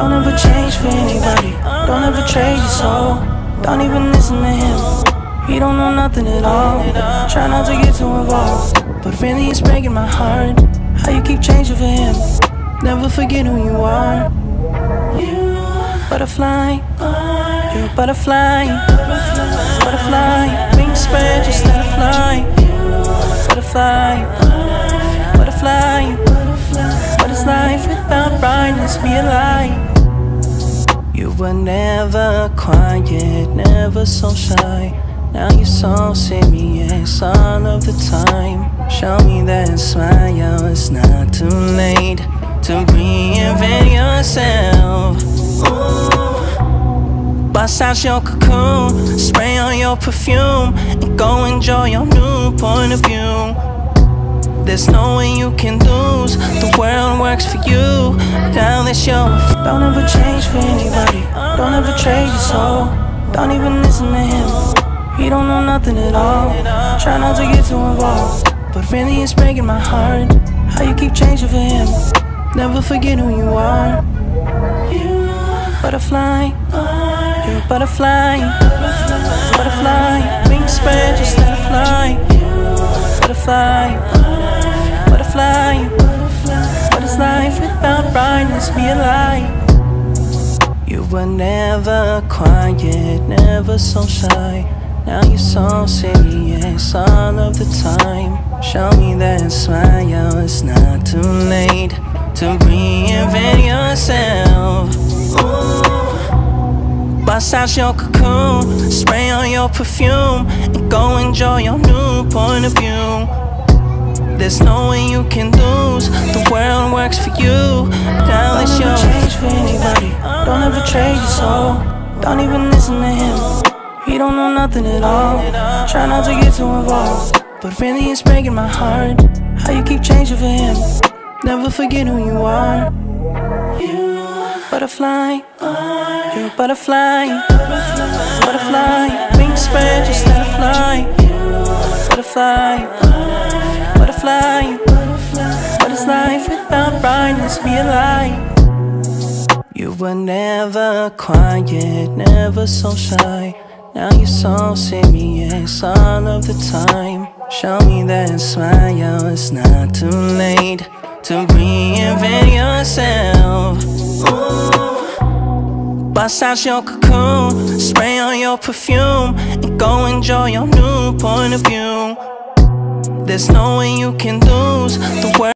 Don't ever change for anybody. Don't ever trade your soul. Don't even listen to him. He don't know nothing at all. Try not to get too involved. But really, it's breaking my heart. How you keep changing for him. Never forget who you are. You butterfly. You're a butterfly. Butterfly. Wings spread, Be a. You were never quiet, never so shy. Now you're so serious all of the time. Show me that smile, it's not too late to reinvent yourself. Bust out your cocoon, spray on your perfume, and go enjoy your new point of view. There's no way you can lose. The world works for you. Now it's yours. Don't ever change for anybody. Don't ever trade your soul. Don't even listen to him. He don't know nothing at all. Try not to get too involved. But really, it's breaking my heart. How you keep changing for him. Never forget who you are. You butterfly. You're a butterfly. Butterfly. Wings spread, just let it fly. Butterfly. Life without brightness? Be a light. You were never quiet, never so shy. Now you're so serious all of the time. Show me that smile, it's not too late to reinvent yourself. Bust out your cocoon, spray on your perfume, and go enjoy your new point of view. There's no way you can lose. The world works for you. Now it's yours. Don't ever change for anybody. Don't ever trade your soul. Don't even listen to him. He don't know nothing at all. Try not to get too involved. But really, it's breaking my heart. How you keep changing for him. Never forget who you are. You butterfly. You're a butterfly. Butterfly. Wings spread, just let it fly. Butterfly. Butterfly. What is life without brightness? Be alive. You were never quiet, never so shy. Now you're so serious all of the time. Show me that smile, it's not too late to reinvent yourself. Ooh. Bust out your cocoon, spray on your perfume, and go enjoy your new point of view. There's no way you can lose the world.